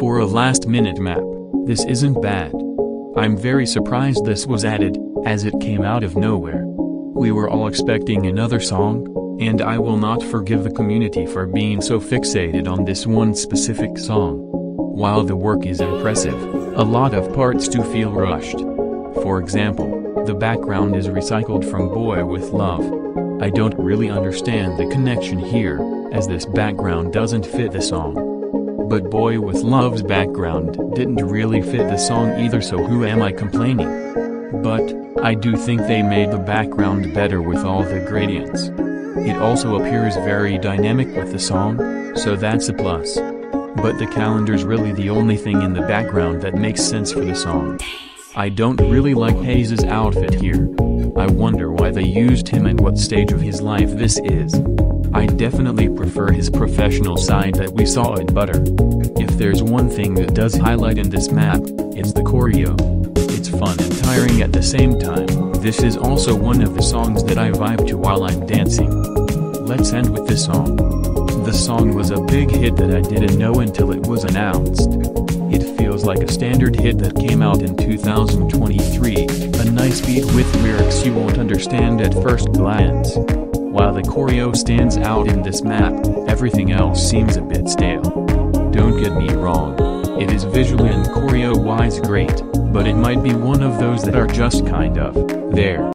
For a last-minute map, this isn't bad. I'm very surprised this was added, as it came out of nowhere. We were all expecting another song, and I will not forgive the community for being so fixated on this one specific song. While the work is impressive, a lot of parts do feel rushed. For example, the background is recycled from Boy with Luv. I don't really understand the connection here, as this background doesn't fit the song. But Boy with Luv's background didn't really fit the song either so who am I complaining? But, I do think they made the background better with all the gradients. It also appears very dynamic with the song, so that's a plus. But the calendar's really the only thing in the background that makes sense for the song. I don't really like Hayes' outfit here. I wonder why they used him and what stage of his life this is. I definitely prefer his professional side that we saw in Butter. If there's one thing that does highlight in this map, it's the choreo. It's fun and tiring at the same time, this is also one of the songs that I vibe to while I'm dancing. Let's end with this song. The song was a big hit that I didn't know until it was announced. It feels like a standard hit that came out in 2023, a nice beat with lyrics you won't understand at first glance. Choreo stands out in this map, everything else seems a bit stale. Don't get me wrong. It is visually and choreo-wise great, but it might be one of those that are just kind of, there.